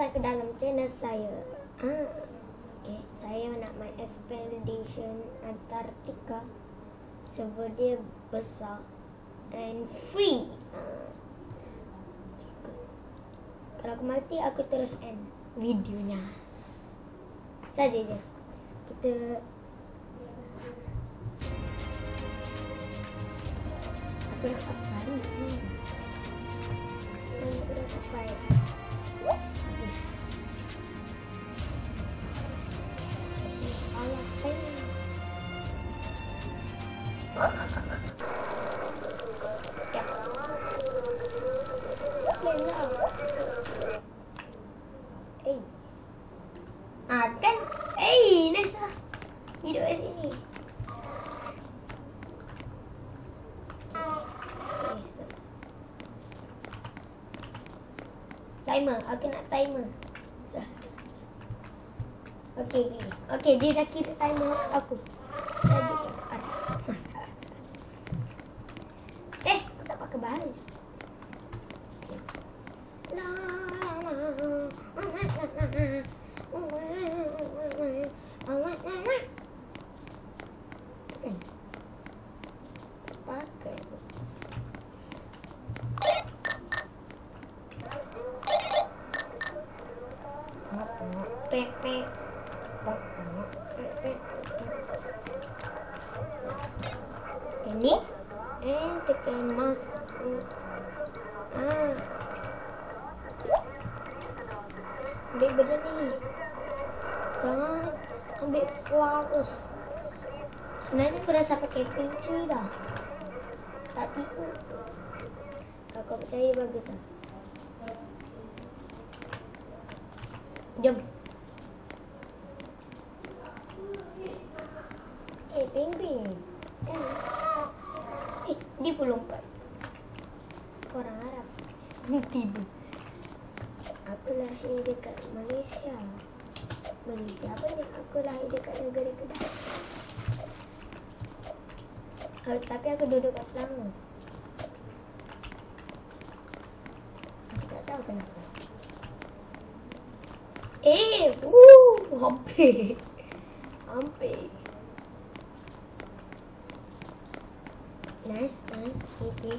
datang ke dalam channel saya. Ah, okay. Saya nak main Expedition Antarctica. Server dia besar and free. Ah. Kalau aku mati, aku terus end videonya. Saja je. Kita Aku nak sampai ni sini. Aku dah sampai. 응. Aku. Jadi, eh, aku tak pakai bahal. Okay. Kan? Pakai. Pepe. Ini and tekan mas. Ah. Ambil benda ni. Jangan ambil flowers. Sebenarnya aku dah sampai camping tree dah. Tak tipu. Kalau kau percaya bagus lah. Jom. Eh, penguin. Kan? Eh, dia pun lompat. Orang Arab. Tiba. Aku lahir dekat Malaysia. Malaysia apa ni? Aku lahir dekat negara Kedah. Uh, tapi aku duduk kat Selangor. Aku tak tahu kenapa. Eh, wuh, hampir. Hampir. Nice, nice. Okay.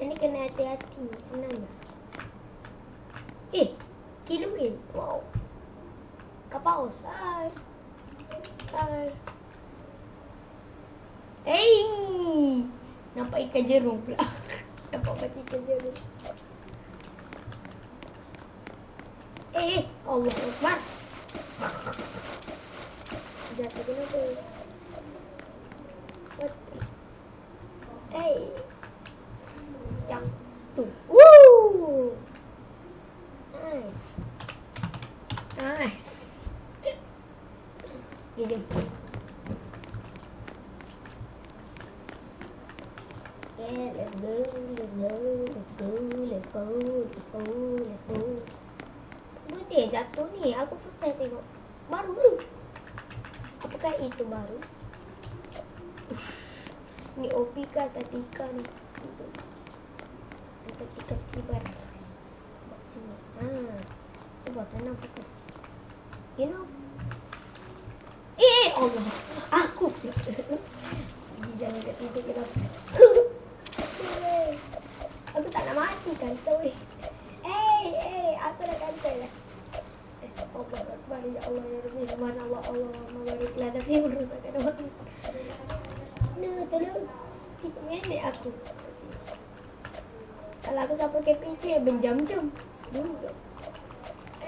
Ini kena hati-hati sebenarnya. Eh, kiluin. Wow. Kapaus. Hai. Hai. Hey! Nampak ikan jerung pula. Nampak macam ikan jerung. Eh, eh. Allah Akbar. Jatuh kenapa? Hey. Yang tu. Woo! Nice. Nice. Gini. Yeah, let's go, let's go, let's go, let's go, let's go, let's go. Benda jatuh ni, aku first time tengok. Baru baru. Apakah itu baru? Ni OP ke atau tika ni? Atau tika kibar. Buat sini. Ha. Tu buat senang fokus. You know? Eh, Allah. Aku pula. Pergi jalan kat titik kita. Aku tak nak mati kan weh. Eh, eh, aku dah kata lah. Eh, Allah Akbar, ya Allah, ya Rabbi, subhanallah, Allah, merusakkan orang. Nah, tolong. Kita nenek aku. Kalau aku sampai KPC, berjam-jam. Dulu tu. Eh,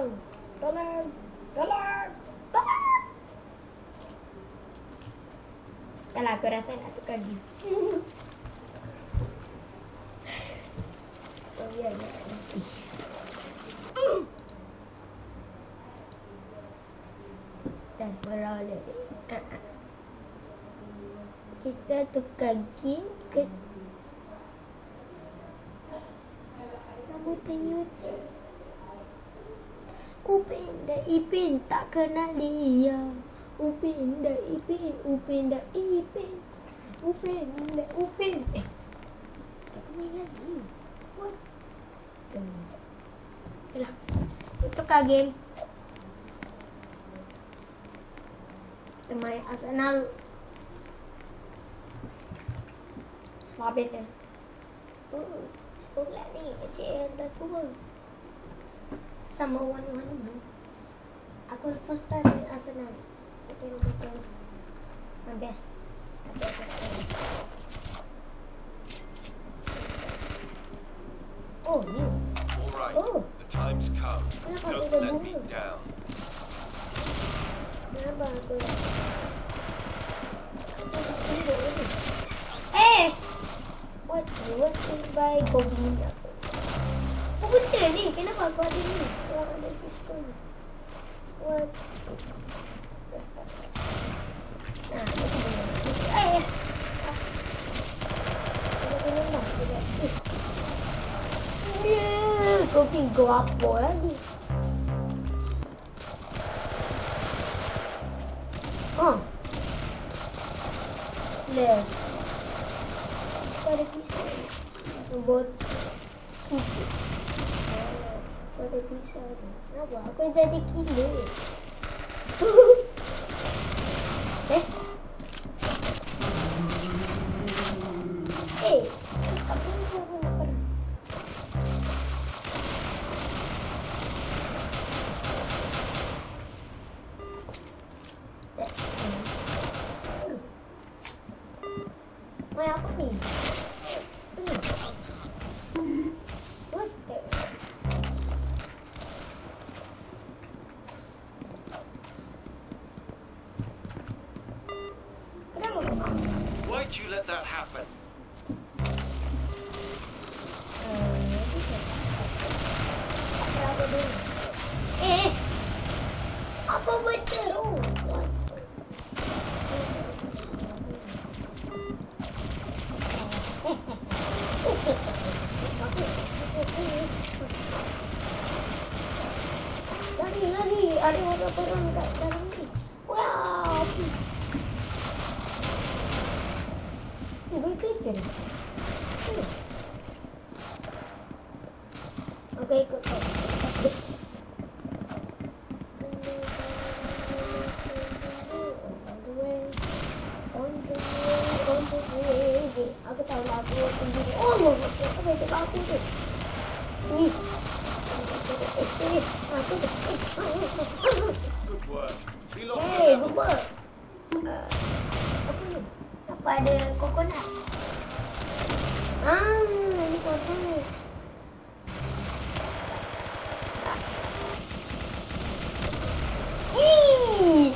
Tolong! Tolong! Tolong! Tolong! Tak aku rasa nak tukar dia. oh, ya, ya. Dah ah, ah. kita tukar game ke Kamu tanya. Upin dan Ipin tak kenal dia. Upin dan Ipin Upin dan Ipin. Upin dan Upin. Eh Tak main lagi. What. Yalah Tukar game. Kita main Arsenal. Habis dah Oh, sekolah ni Cik dah tua Sama one-one Aku first time main Arsenal Aku tengok macam My best My best Oh, ni All right, Oh. the time's come. Kenapa Don't dia let me bunyi? down. Kenapa aku Eh What What is by Goblin Benda ni Kenapa aku ada ni Oh ada pistol What. Eh. Ya, Kau pergi apa lagi Oh. Le. Pada pisau. Robot. Itu. Pada pisau ni. Kenapa? Aku jadi killer. eh? Eh. Apa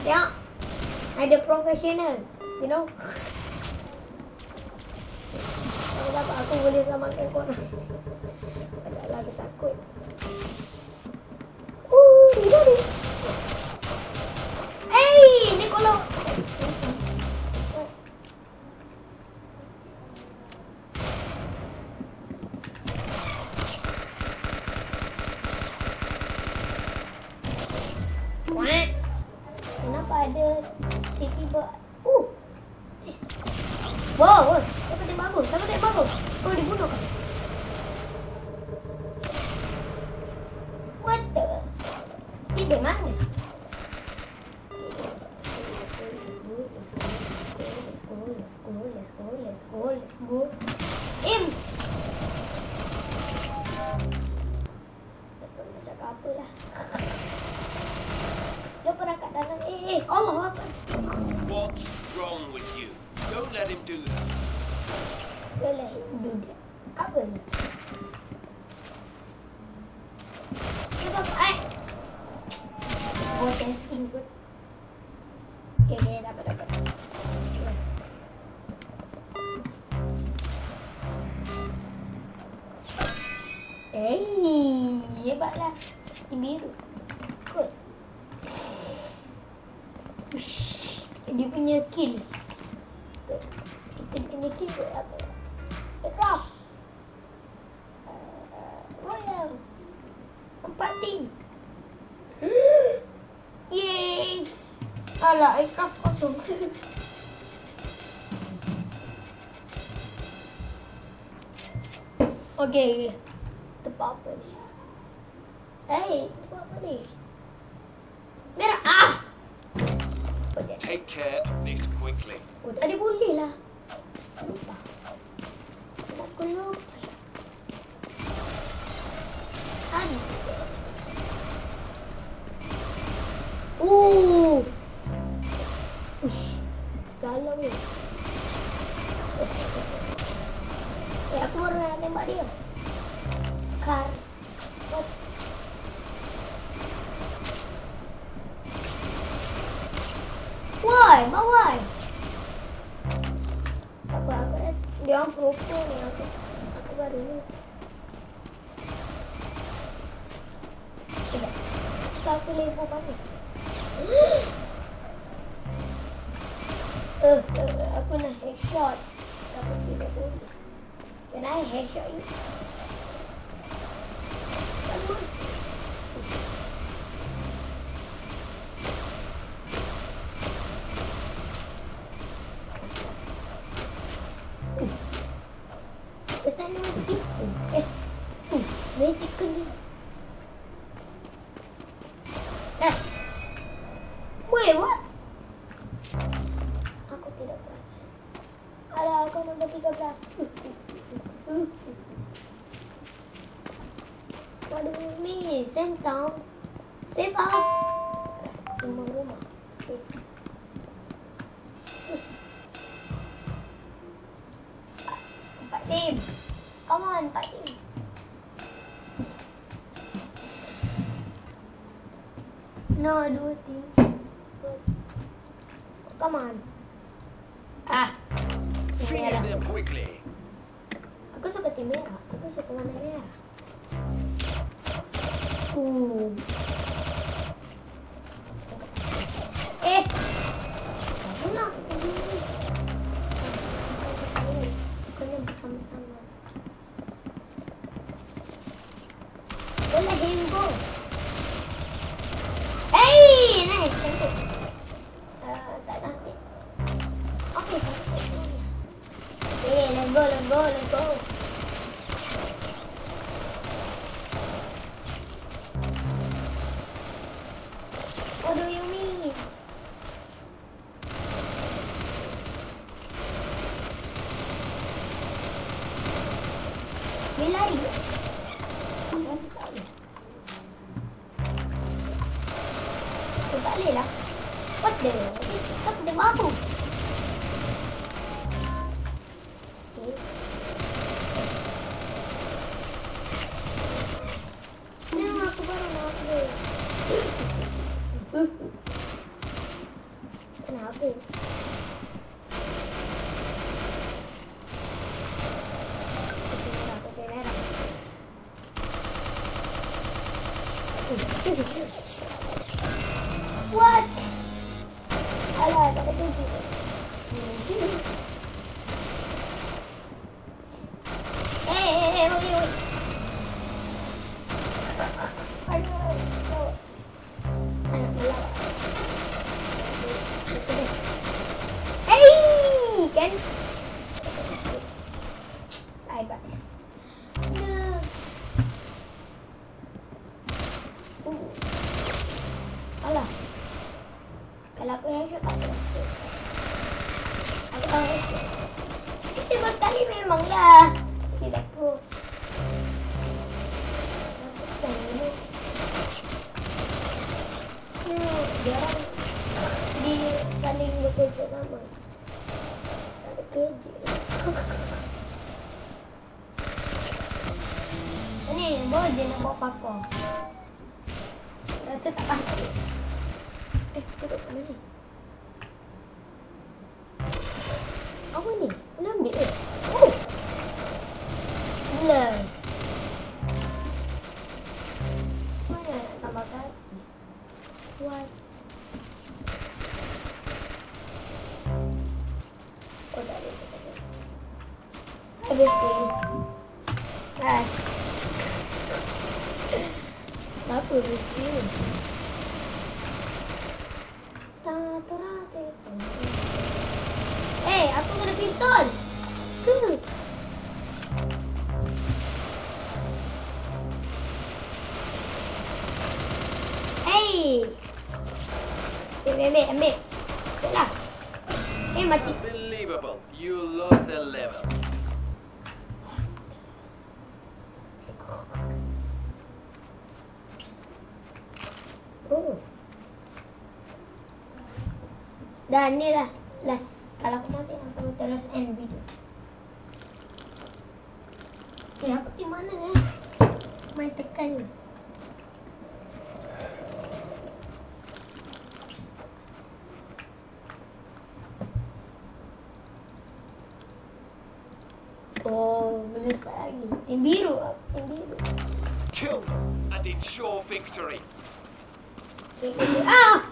Tengok. Ada profesional, you know. Kalau dapat aku boleh selamatkan korang. Taklah aku takut. Uh, ni ni. Eh, ni kalau tiba-tiba Uh. Wow, wow. Siapa tembak aku? Siapa tembak aku? Oh, dibunuh kau. What the? Dia dari mana? Let's go, let's go, let's go, let's go. Im! Don't let him do that. Dia lah budak. Apa ni? Apa apa? Eh. Oh, testing pun. Okay, okay. Eh, hebatlah. Ini biru. Good. Dia punya kills. Alah, aircraft kosong. Okay. Tempat apa ni? Hey, tempat apa ni? Merah. Ah! Dia. Take care of this quickly. Oh, tadi boleh lah. Lupa. Aku lupa. Tadi. So aku level mana? Eh, uh, aku nak headshot. Tapi tidak boleh. Can I headshot you? Eh. Wait, what? Aku tidak perasan. Alah, aku nombor 13. What do you mean? Same town. Save us. Semua rumah. Save. Sus. Empat tim. Come on, empat dua tim. Come on. Ah. Merah. them quickly. Aku suka tim merah. Aku suka warna merah. Uh. Okay, cantik. Okay, let's go, let's go, let's go. Okay. Nah, aku baru nak upload. Kenapa? Putih merah, putih merah. What? Alah, tak ada tujuh. Eh, eh, orang di saling bekerja sama. Tak ada kerja. Ni, bawa je nak bawa pakor. Rasa tak patut. Eh, duduk mana ni? Apa ni? Boleh ambil eh? Oh! Gila. Mana nak tambah kaki? Habis ni. Dah. Apa mesti? Tatarate. Eh, aku kena pistol. Hmm. Hey. Ambil, ambil, ambil. Ambil lah. Eh, mati. Unbelievable. You lost a level. Oh. Dan ni last, last. Kalau aku mati, aku terus end video. Eh, aku di mana eh? Main tekan ni. Oh, boleh start lagi. Yang biru. Yang biru. Kill them, and it's your victory. Ah!